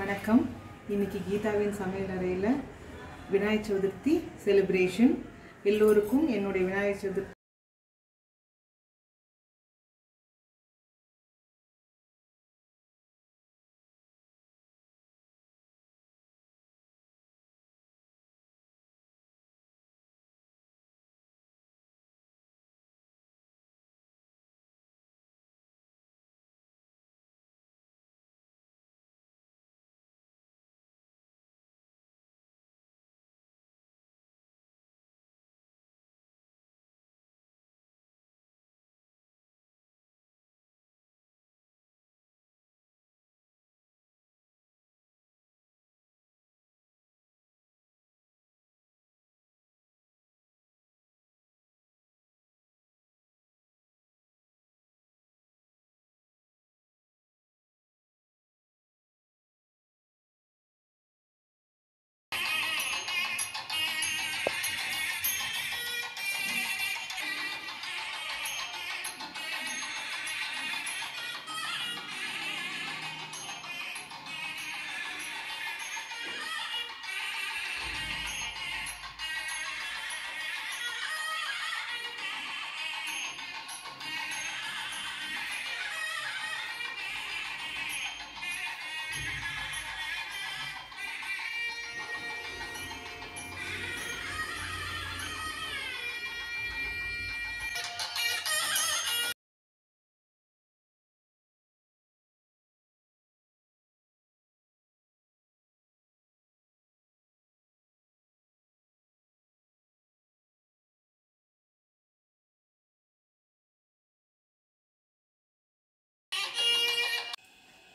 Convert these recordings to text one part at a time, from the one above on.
வணக்கம். இன்னைக்கு கீதாவின் சமையல் அறையில் விநாயகர் சதுர்த்தி செலிப்ரேஷன் எல்லோருக்கும் என்னுடைய விநாயகர் சதுர்த்தி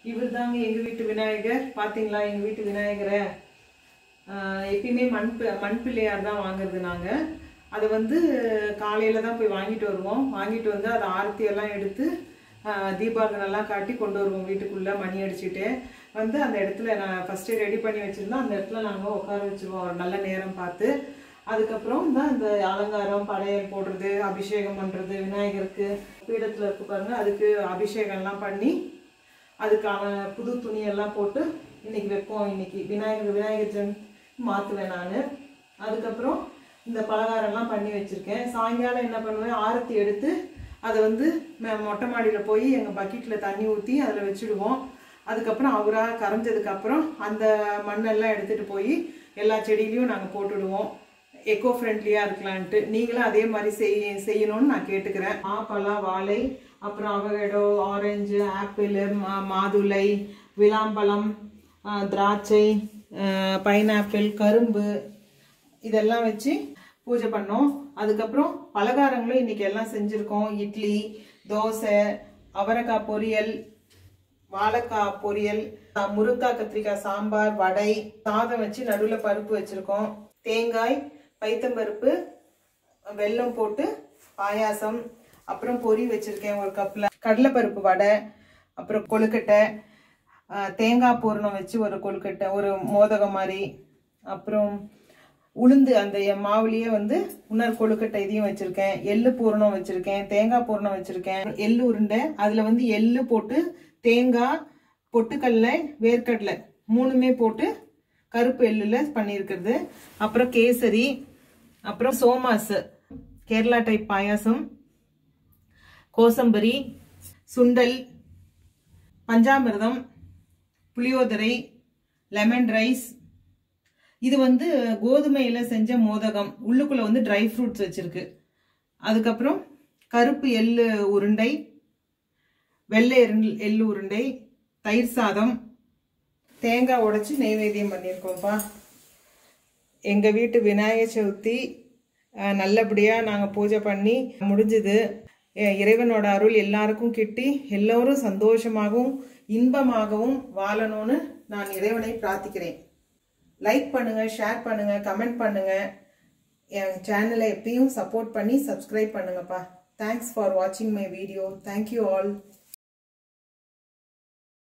இவர் தாங்க எங்கள் வீட்டு விநாயகர். பார்த்தீங்களா எங்கள் வீட்டு விநாயகரை. எப்பயுமே மண் மண்பிள்ளையார் மண் பிள்ளையார் தான் வாங்குறது நாங்கள் அதை வந்து காலையில் தான் போய் வாங்கிட்டு வருவோம். வாங்கிட்டு வந்து அதை ஆரத்தி எல்லாம் எடுத்து தீபாரதனெல்லாம் காட்டி கொண்டு வருவோம் வீட்டுக்குள்ளே மணி அடிச்சுட்டு. வந்து அந்த இடத்துல நான் ஃபஸ்ட்டு ரெடி பண்ணி வச்சுருந்தோம் அந்த இடத்துல நாங்கள் உட்கார வச்சுருவோம். ஒரு நல்ல நேரம் பார்த்து. அதுக்கப்புறம் தான் இந்த அலங்காரம் படையல் போடுறது அபிஷேகம் பண்ணுறது விநாயகருக்கு பீடத்தில் இருக்கு பாருங்கள் அதுக்கு அபிஷேகம்லாம் பண்ணி அதுக்கான புது துணியெல்லாம் போட்டு இன்றைக்கி வைப்போம். இன்றைக்கி விநாயகர் விநாயகர் ஜென் மாற்றுவேன் நான். அதுக்கப்புறம் இந்த பலகாரம்லாம் பண்ணி வச்சுருக்கேன். சாயங்காலம் என்ன பண்ணுவேன்? ஆரத்தி எடுத்து அதை வந்து மொட்டை மாடியில் போய் எங்கள் பக்கெட்டில் தண்ணி ஊற்றி அதில் வச்சுடுவோம். அதுக்கப்புறம் அவராக கரைஞ்சதுக்கப்புறம் அந்த மண்ணெல்லாம் எடுத்துகிட்டு போய் எல்லா செடியிலையும் நாங்கள் போட்டுடுவோம். எக்கோ ஃப்ரெண்ட்லியாக இருக்கலான்ட்டு. நீங்களும் அதே மாதிரி செய் செய்யணும்னு நான் கேட்டுக்கிறேன். மாப்பழம் வாழை அப்புறம் அவகடோ ஆரஞ்சு ஆப்பிள் மா மாதுளை விளாம்பழம் திராட்சை பைனாப்பிள் கரும்பு இதெல்லாம் வச்சு பூஜை பண்ணோம். அதுக்கப்புறம் பலகாரங்களும் இன்றைக்கி எல்லாம் செஞ்சுருக்கோம். இட்லி தோசை அவரைக்காய் பொரியல் வாழைக்காய் பொரியல் முருங்காய் கத்திரிக்காய் சாம்பார் வடை சாதம் வச்சு நடுவில் பருப்பு வச்சுருக்கோம். தேங்காய் பைத்தம்பருப்பு வெல்லம் போட்டு பாயாசம் அப்புறம் பொரி வச்சுருக்கேன் ஒரு கப்பில் கடலைப்பருப்பு வடை அப்புறம் கொழுக்கட்டை தேங்காய் பூரணம் வச்சு ஒரு கொழுக்கட்டை ஒரு மோதகம் மாதிரி. அப்புறம் உளுந்து அந்த மாவுலேயே வந்து இன்னொரு கொழுக்கட்டை இதையும் வச்சுருக்கேன். எள்ளு பூரணம் வச்சுருக்கேன் தேங்காய் பூரணம் வச்சுருக்கேன். எள்ளு உருண்டை அதில் வந்து எள்ளு போட்டு தேங்காய் பொட்டுக்கடலை வேர்க்கடலை மூணுமே போட்டு கருப்பு எள்ளில் பண்ணியிருக்கிறது. அப்புறம் கேசரி அப்புறம் சோமாஸ் கேரளா டைப் பாயாசம் கோசம்பரி சுண்டல் பஞ்சாமிர்தம் புளியோதரை லெமன் ரைஸ் இது வந்து கோதுமையில் செஞ்ச மோதகம். உள்ளுக்குள்ளே வந்து ட்ரை ஃப்ரூட்ஸ் வச்சுருக்கு. அதுக்கப்புறம் கருப்பு எள் உருண்டை வெள்ளை எருள்- உருண்டை தயிர் சாதம் தேங்காய் உடச்சி நெய்வேத்தியம் பண்ணியிருக்கோம்ப்பா. எங்கள் வீட்டு விநாயகர் சதுர்த்தி நல்லபடியாக நாங்கள் பூஜை பண்ணி முடிஞ்சது. இறைவனோட அருள் எல்லாருக்கும் கிட்டி எல்லோரும் சந்தோஷமாகவும் இன்பமாகவும் வாழணும்னு நான் இறைவனை பிரார்த்திக்கிறேன். லைக் பண்ணுங்கள் ஷேர் பண்ணுங்கள் கமெண்ட் பண்ணுங்கள் என் சேனலை எப்பயும் சப்போர்ட் பண்ணி சப்ஸ்கிரைப் பண்ணுங்கப்பா. தேங்க்ஸ் ஃபார் வாட்சிங் my video thank you all